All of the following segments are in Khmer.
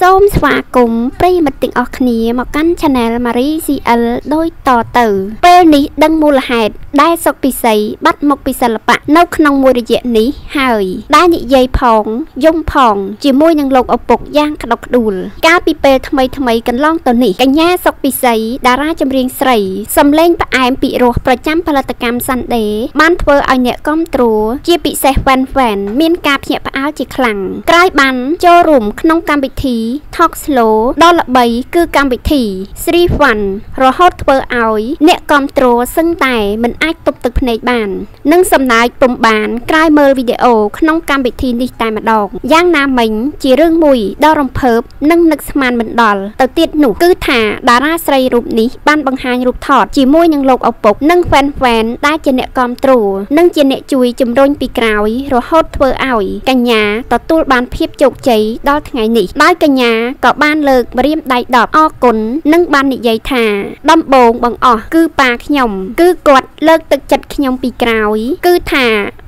សូមស្វាគមន៍ប្រិយមិត្តទាំងអស់គ្នាមកកាន់ Channel Marie CL ដូចតទៅពេល នេះដឹងមូលហេតុដែលសុកពិសីបាត់មុខពីសិល្បៈនៅក្នុងមួយរយៈនេះហើយដែលនិយាយផងយំផង ជាមួយនឹងលោកឪពុកយ៉ាងក្តុកក្តួល កាលពីពេលថ្មីថ្មីកន្លងទៅនេះកញ្ញាសុកពិសីតារាចម្រៀងស្រីសំឡេងផ្អែមពីរោះប្រចាំផលិតកម្ម Sunday បានធ្វើឲ្យអ្នកគ្រប់គ្រងជាពិសេស fan fan មានការភ្ញាក់ផ្អើលជាខ្លាំងក្រោយបានចូលរួមក្នុងកម្មវិធី Talk Slow ដ៏ល្បីគឺកម្មវិធី Sri Fun រហូតធ្វើឲ្យអ្នកគ្រប់គ្រងសឹងតែមិនអាចទប់ទឹកភ្នែកបាន និងសំណាយពុំបានក្រោយមើលវីដេអូក្នុងកម្មវិធីនេះតែម្ដងយ៉ាងណាមិញជារឿងមួយដ៏រំភើបនិងនឹកស្មានមិនដល់ទៅទៀតនោះគឺថាតារាស្រីរូបនេះបានបង្ហាញរូបថតជាមួយនឹងលោកឪពុកនិង fan fan ដែលជាអ្នកគ្រប់គ្រងនិងជាអ្នកជួយជំរុញពីក្រោយរហូតធ្វើឲ្យកញ្ញាទទួលបានភាពជោគជ័យដល់ថ្ងៃនេះដោយកញ្ញាក៏បានលើកម្រាមដៃ10អរគុណនិងបាននិយាយថា ដំបងបងអស់គឺប៉ាខ្ញុំ គឺគាត់លើកទឹកចិត្តខ្ញុំពីក្រោយ គឺថា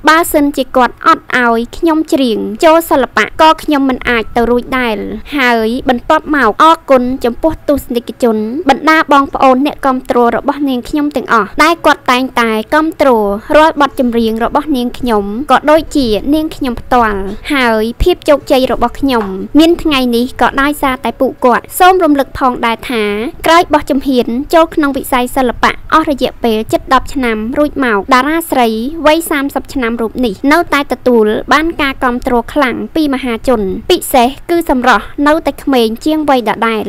បើសិនជាគាត់អត់ឲ្យខ្ញុំច្រៀងចូលសិល្បៈក៏ខ្ញុំមិនអាចទៅរួចដែរហើយបន្ទាប់មកអរគុណចំពោះទស្សនិកជន បណ្ដាបងប្អូនអ្នកគ្រប់គ្រងរបស់នាងខ្ញុំទាំងអស់ដែលគាត់តែងតែគ្រប់គ្រងរាល់បទចម្រៀងរបស់នាងខ្ញុំក៏ដូចជានាងខ្ញុំផ្ទាល់ហើយភាពជោគជ័យរបស់ខ្ញុំ មានថ្ងៃនេះក៏ដោយសារតែពួកគាត់សូមរំលឹកផងដែរថាក្រោយបោះជំហានចូលក្នុងវិស័យសិល្បៈអស់រយៈពេលជិត10ឆ្នាំរួចមកតារាស្រីវ័យ30ឆ្នាំរូបនេះនៅតែទទួលបានការគ្រប់គ្រងខ្លាំងពីមហាជន ពិសេសគឺសម្រស់នៅតែក្មេងជាងវ័យដដែល